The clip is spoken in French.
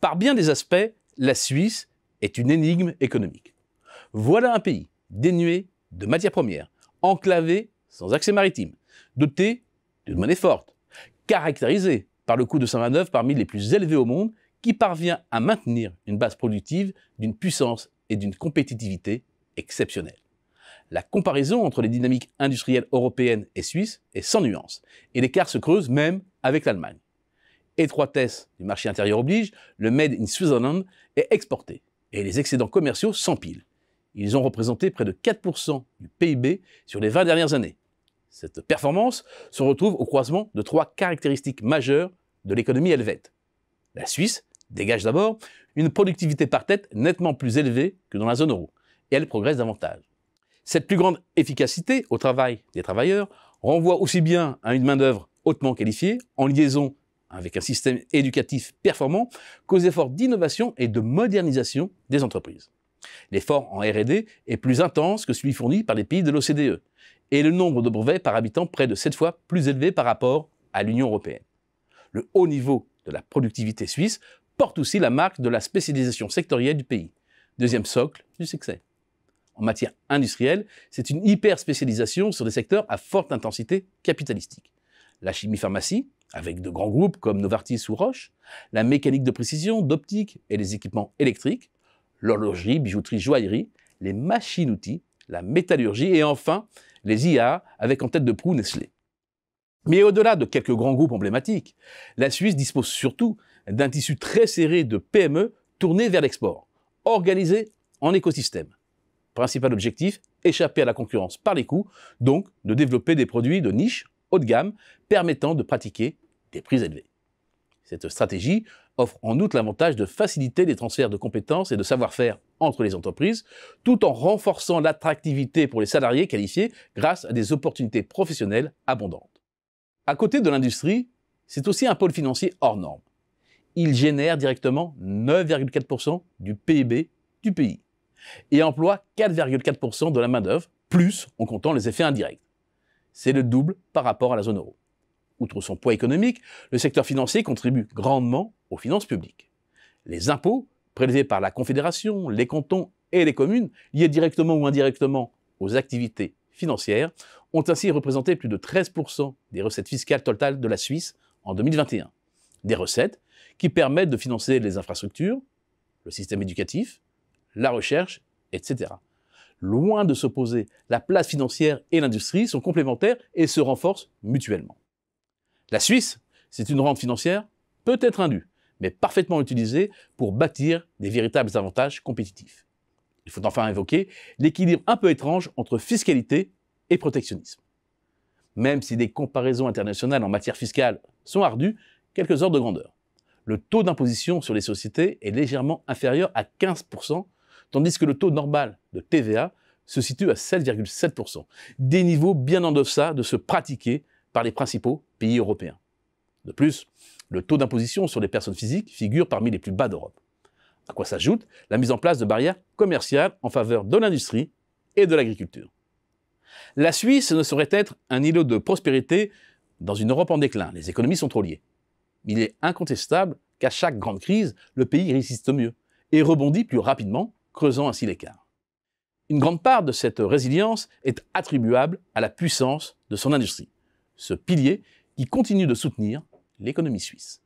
Par bien des aspects, la Suisse est une énigme économique. Voilà un pays dénué de matières premières, enclavé sans accès maritime, doté d'une monnaie forte, caractérisé par le coût de sa main-d'œuvre parmi les plus élevés au monde, qui parvient à maintenir une base productive d'une puissance et d'une compétitivité exceptionnelles. La comparaison entre les dynamiques industrielles européennes et suisses est sans nuance, et l'écart se creuse même avec l'Allemagne. Étroitesse du marché intérieur oblige, le Made in Switzerland est exporté, et les excédents commerciaux s'empilent. Ils ont représenté près de 4% du PIB sur les 20 dernières années. Cette performance se retrouve au croisement de trois caractéristiques majeures de l'économie helvète. La Suisse dégage d'abord une productivité par tête nettement plus élevée que dans la zone euro, et elle progresse davantage. Cette plus grande efficacité au travail des travailleurs renvoie aussi bien à une main-d'œuvre hautement qualifiée, en liaison avec un système éducatif performant, qu'aux efforts d'innovation et de modernisation des entreprises. L'effort en RD est plus intense que celui fourni par les pays de l'OCDE, et le nombre de brevets par habitant près de 7 fois plus élevé par rapport à l'Union européenne. Le haut niveau de la productivité suisse porte aussi la marque de la spécialisation sectorielle du pays, deuxième socle du succès. En matière industrielle, c'est une hyper-spécialisation sur des secteurs à forte intensité capitalistique. La chimie-pharmacie, avec de grands groupes comme Novartis ou Roche, la mécanique de précision, d'optique et les équipements électriques, l'horlogerie, bijouterie, joaillerie, les machines-outils, la métallurgie et enfin les IA avec en tête de proue Nestlé. Mais au-delà de quelques grands groupes emblématiques, la Suisse dispose surtout d'un tissu très serré de PME tourné vers l'export, organisé en écosystème. Principal objectif, échapper à la concurrence par les coûts, donc de développer des produits de niche haut de gamme permettant de pratiquer des prix élevés. Cette stratégie offre en outre l'avantage de faciliter les transferts de compétences et de savoir-faire entre les entreprises, tout en renforçant l'attractivité pour les salariés qualifiés grâce à des opportunités professionnelles abondantes. À côté de l'industrie, c'est aussi un pôle financier hors norme. Il génère directement 9,4% du PIB du pays et emploie 4,4% de la main-d'œuvre, plus en comptant les effets indirects. C'est le double par rapport à la zone euro. Outre son poids économique, le secteur financier contribue grandement aux finances publiques. Les impôts prélevés par la Confédération, les cantons et les communes, liés directement ou indirectement aux activités financières, ont ainsi représenté plus de 13% des recettes fiscales totales de la Suisse en 2021. Des recettes qui permettent de financer les infrastructures, le système éducatif, la recherche, etc. Loin de s'opposer, la place financière et l'industrie sont complémentaires et se renforcent mutuellement. La Suisse, c'est une rente financière peut-être indue, mais parfaitement utilisée pour bâtir des véritables avantages compétitifs. Il faut enfin évoquer l'équilibre un peu étrange entre fiscalité et protectionnisme. Même si des comparaisons internationales en matière fiscale sont ardues, quelques ordres de grandeur. Le taux d'imposition sur les sociétés est légèrement inférieur à 15%, tandis que le taux normal de TVA se situe à 7,7%, des niveaux bien en deçà de ceux pratiqués par les principaux pays européens. De plus, le taux d'imposition sur les personnes physiques figure parmi les plus bas d'Europe. À quoi s'ajoute la mise en place de barrières commerciales en faveur de l'industrie et de l'agriculture. La Suisse ne saurait être un îlot de prospérité dans une Europe en déclin. Les économies sont trop liées. Il est incontestable qu'à chaque grande crise, le pays résiste mieux et rebondit plus rapidement creusant ainsi l'écart. Une grande part de cette résilience est attribuable à la puissance de son industrie, ce pilier qui continue de soutenir l'économie suisse.